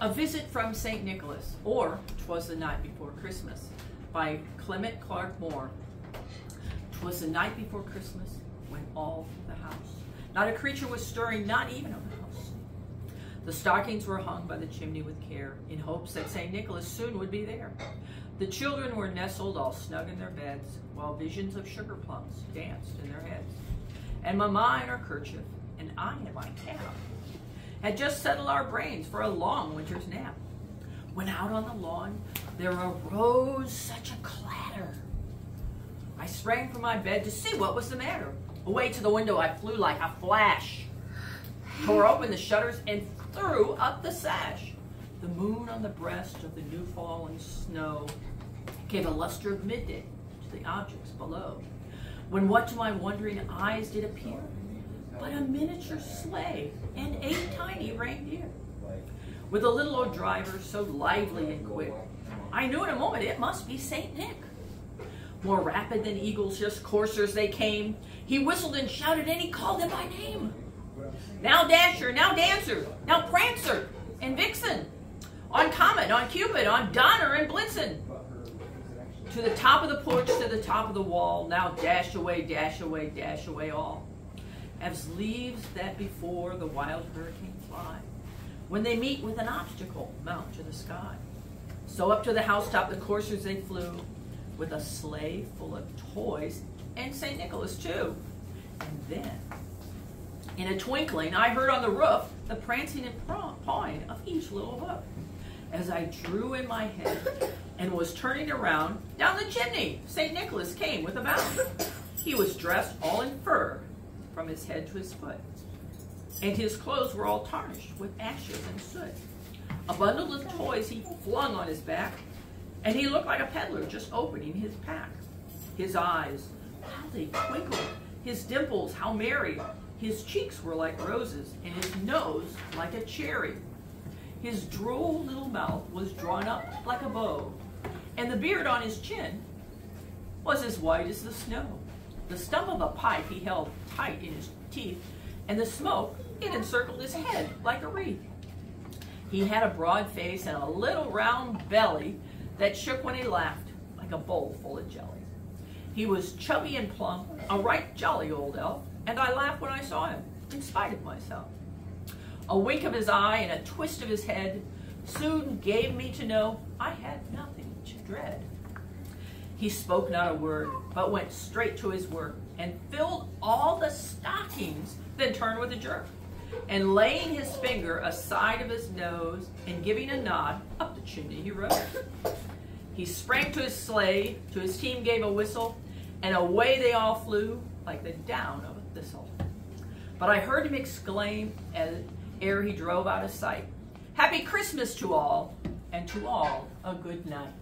A Visit from St. Nicholas, or Twas the Night Before Christmas, by Clement Clarke Moore. Twas the night before Christmas when all the house, not a creature was stirring, not even a mouse. The stockings were hung by the chimney with care, in hopes that St. Nicholas soon would be there. The children were nestled all snug in their beds, while visions of sugar plums danced in their heads. And Mamma in her kerchief, and I in my cap, had just settled our brains for a long winter's nap. When out on the lawn there arose such a clatter. I sprang from my bed to see what was the matter. Away to the window I flew like a flash, tore open the shutters, and threw up the sash. The moon on the breast of the new fallen snow gave a luster of midday to the objects below. When what to my wondering eyes did appear? But a miniature sleigh and eight tiny reindeer. With a little old driver so lively and quick, I knew in a moment it must be St. Nick. More rapid than eagles, just coursers they came. He whistled and shouted and he called them by name. Now Dasher, now Dancer, now Prancer and Vixen. On Comet, on Cupid, on Donner and Blitzen. To the top of the porch, to the top of the wall, now dash away, dash away, dash away all. As leaves that before the wild hurricane fly, when they meet with an obstacle, mount to the sky. So up to the housetop the coursers they flew, with a sleigh full of toys, and St. Nicholas too. And then, in a twinkling, I heard on the roof the prancing and pawing of each little hoof. As I drew in my head and was turning around, down the chimney St. Nicholas came with a bound. He was dressed all in from his head to his foot, and his clothes were all tarnished with ashes and soot. A bundle of toys he flung on his back, and he looked like a peddler just opening his pack. His eyes, how they twinkled, his dimples, how merry. His cheeks were like roses, and his nose like a cherry. His droll little mouth was drawn up like a bow, and the beard on his chin was as white as the snow. The stump of a pipe he held tight in his teeth, and the smoke, it encircled his head like a wreath. He had a broad face and a little round belly that shook when he laughed like a bowl full of jelly. He was chubby and plump, a right jolly old elf, and I laughed when I saw him, in spite of myself. A wink of his eye and a twist of his head soon gave me to know I had nothing. He spoke not a word, but went straight to his work and filled all the stockings, then turned with a jerk. And laying his finger aside of his nose and giving a nod, up the chimney he rose. He sprang to his sleigh, to his team gave a whistle, and away they all flew like the down of a thistle. But I heard him exclaim, as ere he drove out of sight. Happy Christmas to all, and to all a good night.